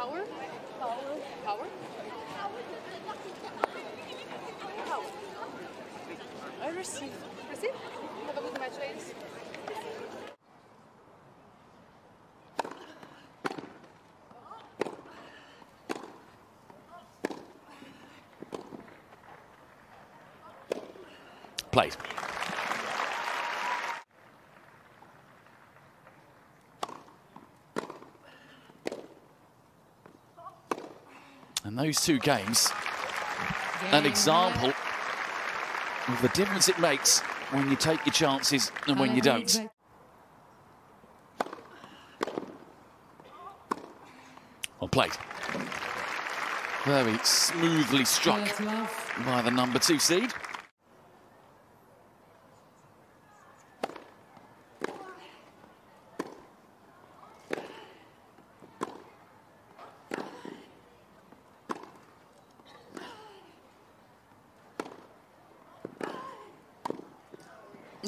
Power? Power. Power? Power. I receive. Receive? Have a good match, ladies. Played. And those two games, an example of the difference it makes when you take your chances and when you don't. Well played. Very smoothly struck by the number two seed.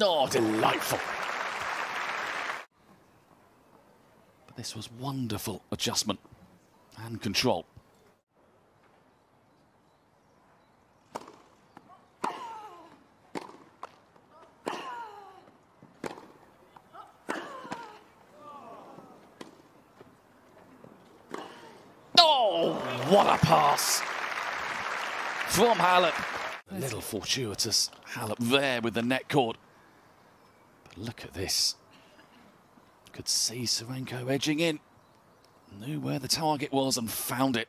Oh, delightful. But this was wonderful adjustment and control. Oh, what a pass from Halep. A little fortuitous. Halep there with the net cord. Look at this. Could see Tsurenko edging in. Knew where the target was and found it.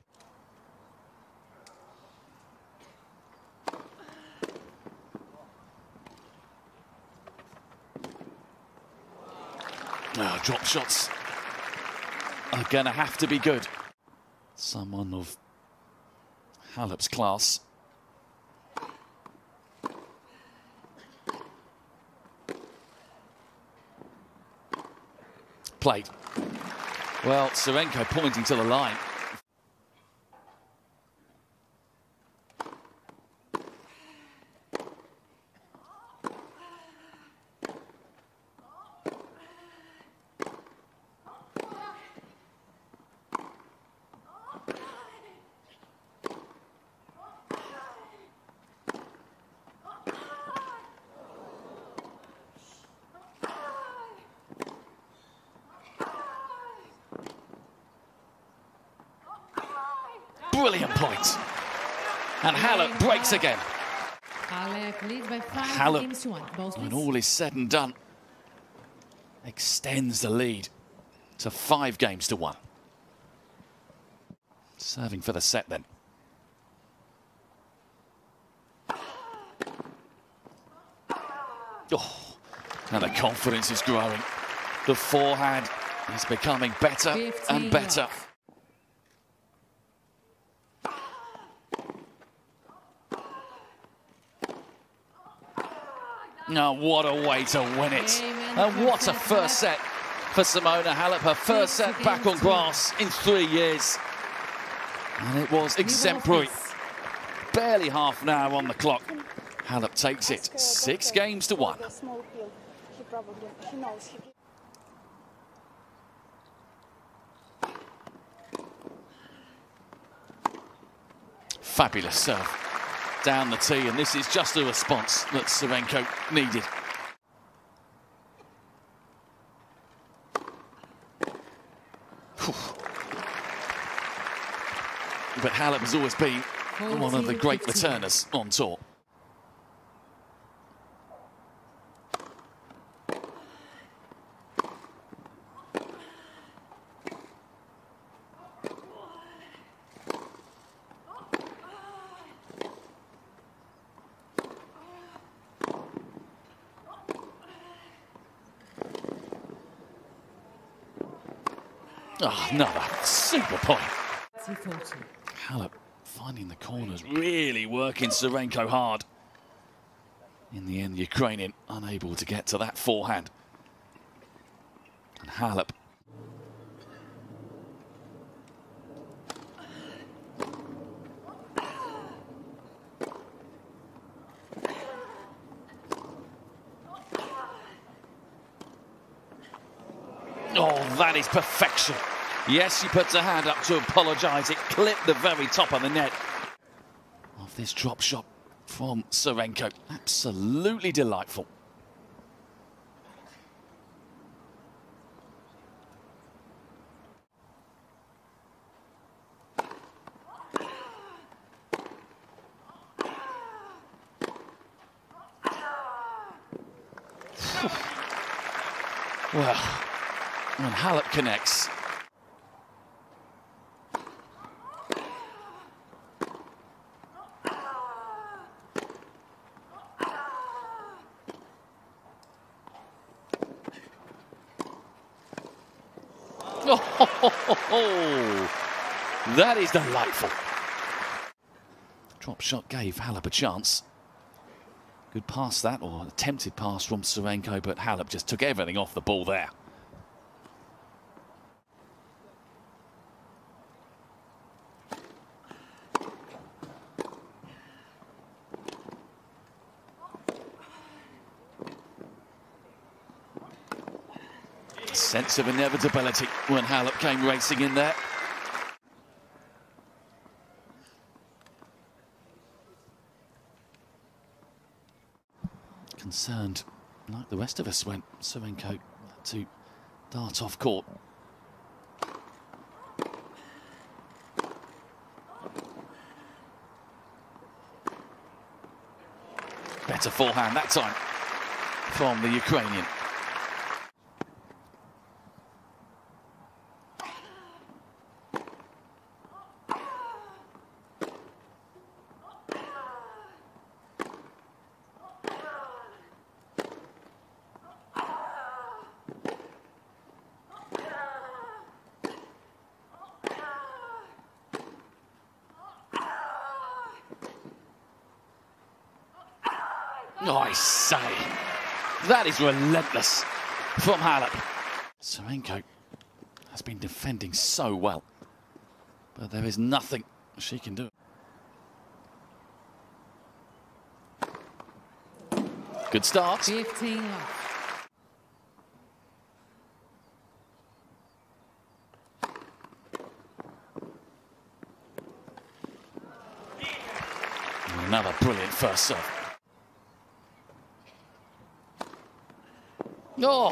Now, drop shots are going to have to be good. Someone of Halep's class. Played. Well, Tsurenko pointing to the line. Brilliant point. And Halep breaks again. Halep leads by five Halep, games to one. Balls, when all is said and done, extends the lead to five games to one. Serving for the set then. Oh, and the confidence is growing. The forehand is becoming better and 15 better. Now, what a way to win it. And uh, what a first set for Simona Halep. Her first set back on grass in three years. And it was exemplary. Barely half an hour on the clock. Halep takes it six games to one. A small pill. He probably he knows he Fabulous serve down the tee, and this is just the response that Tsurenko needed. But Halep has always been one of the great returners on tour. Ah, oh, another super point. 40. Halep finding the corners, really working Tsurenko hard. In the end, the Ukrainian unable to get to that forehand. And Halep Oh, that is perfection Yes, she puts her hand up to apologise. It clipped the very top of the net of this drop shot from Tsurenko. Absolutely delightful. well, when Halep connects, Oh, that is delightful. Drop shot gave Halep a chance. Good pass that, or attempted pass from Tsurenko, but Halep just took everything off the ball there. Sense of inevitability when Halep came racing in there. Concerned, like the rest of us, when Tsurenko to dart off court. Better forehand that time from the Ukrainian. Oh, I say, that is relentless from Halep. Tsurenko has been defending so well, but there is nothing she can do. Good start. 15 love. Another brilliant first serve. Oh,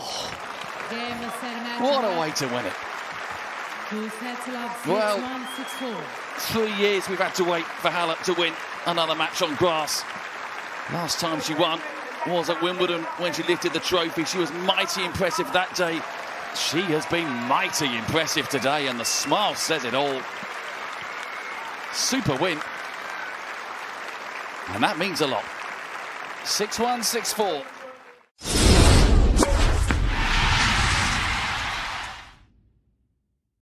what a way to win it. Two sets to love. 6 Well- 1, 6 4. Three years we've had to wait for Halep to win another match on grass. Last time she won was at Wimbledon when she lifted the trophy. She was mighty impressive that day. She has been mighty impressive today, and the smile says it all. Super win. And that means a lot. 6 1, 6 4.